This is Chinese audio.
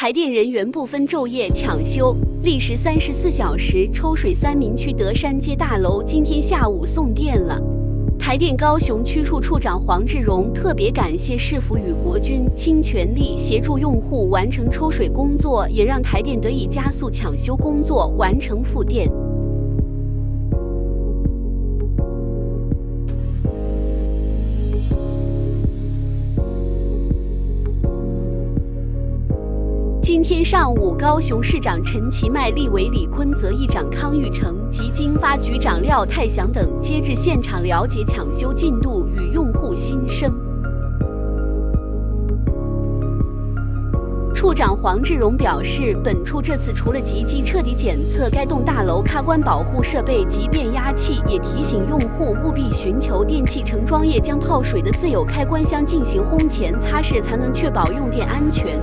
台电人员不分昼夜抢修，历时三十四小时抽水三明区德山街大楼今天下午送电了。台电高雄区处处长黄志荣特别感谢市府与国军倾全力协助用户完成抽水工作，也让台电得以加速抢修工作，完成复电。今天上午，高雄市长陈其迈、立委李坤泽、议长康裕成及经发局长廖泰祥等接至现场了解抢修进度与用户心声。处长黄志荣表示，本处这次除了积极彻底检测该栋大楼开关保护设备及变压器，也提醒用户务必寻求电器承装业将泡水的自有开关箱进行烘前擦拭，才能确保用电安全。